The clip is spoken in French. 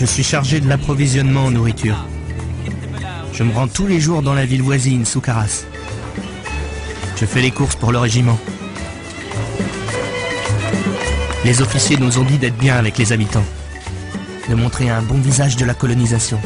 Je suis chargé de l'approvisionnement en nourriture. Je me rends tous les jours dans la ville voisine, Soukaras. Je fais les courses pour le régiment. Les officiers nous ont dit d'être bien avec les habitants, de montrer un bon visage de la colonisation.